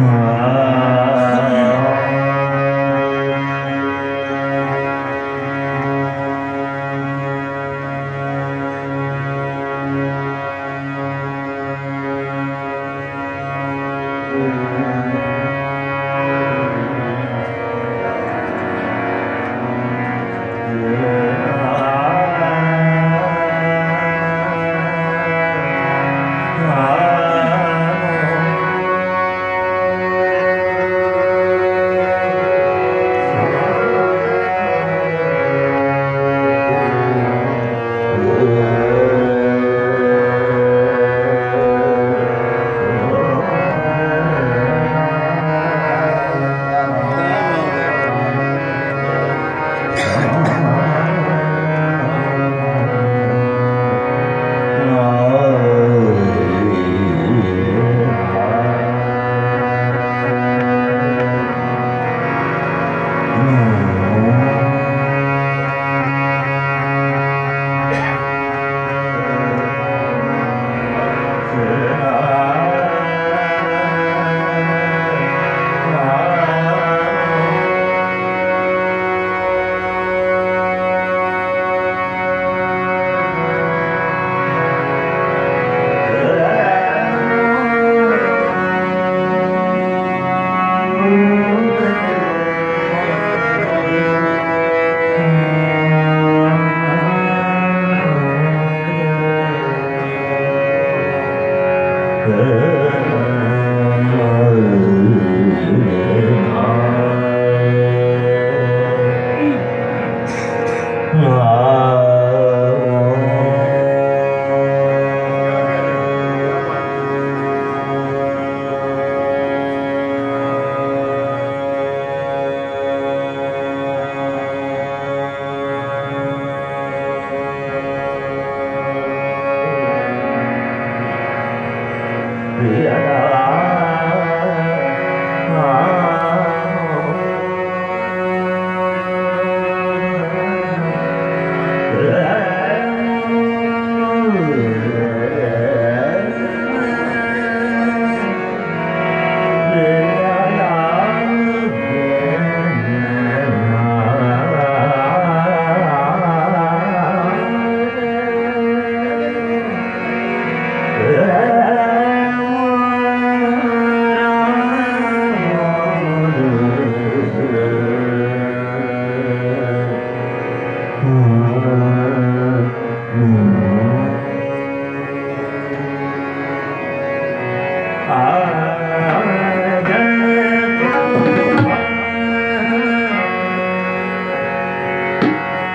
Ah.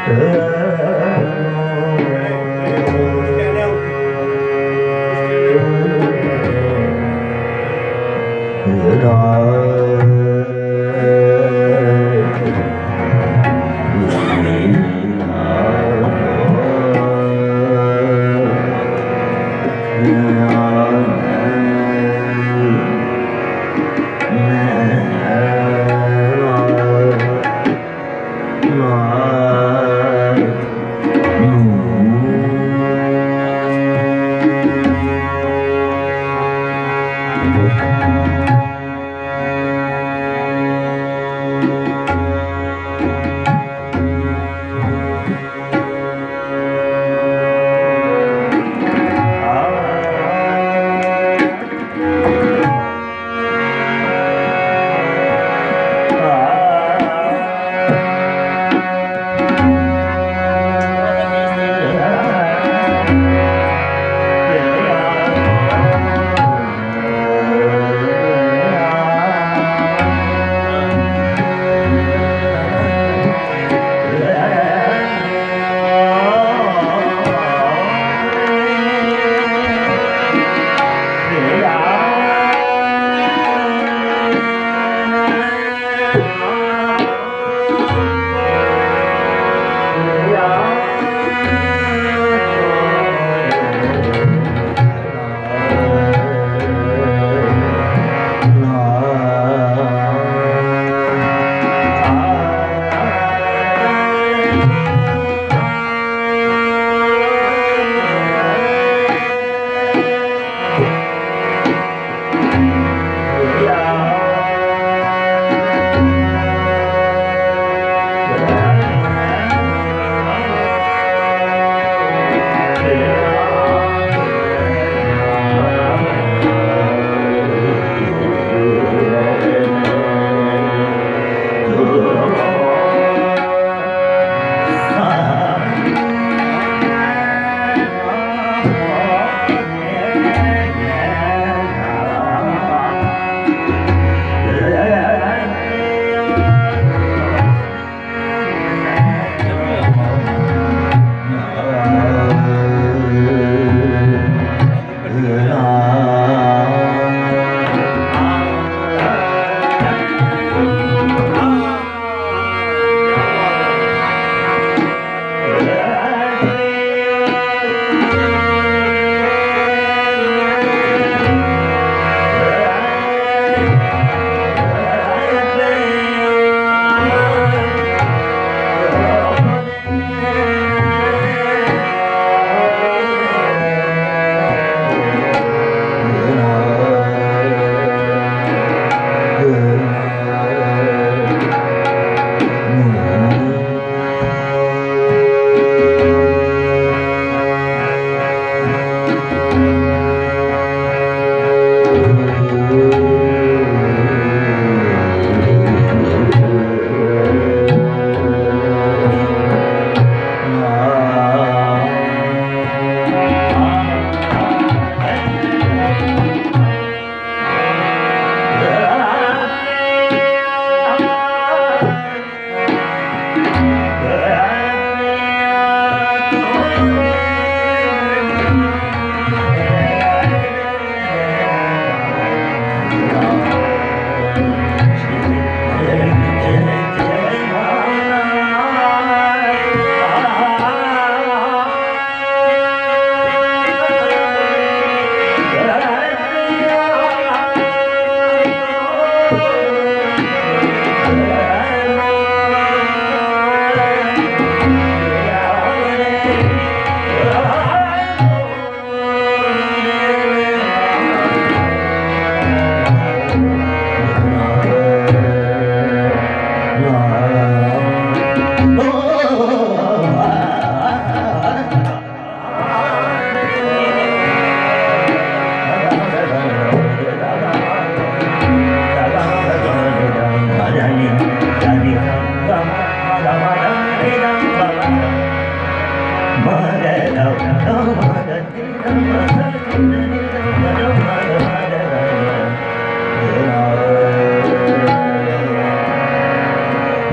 Yeah.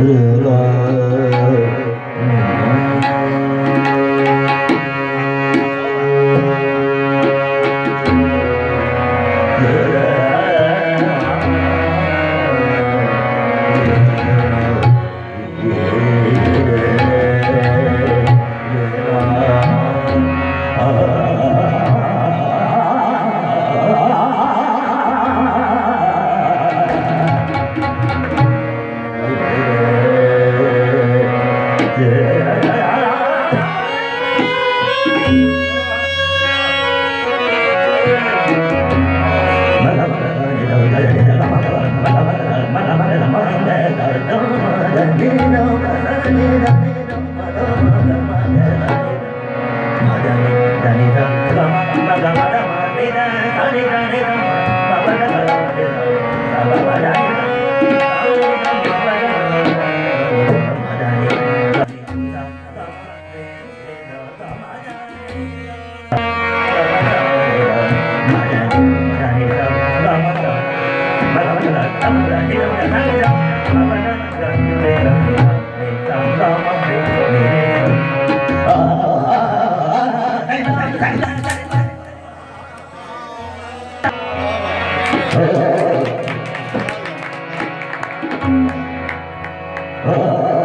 而且 Nina, Nina, Nina. Oh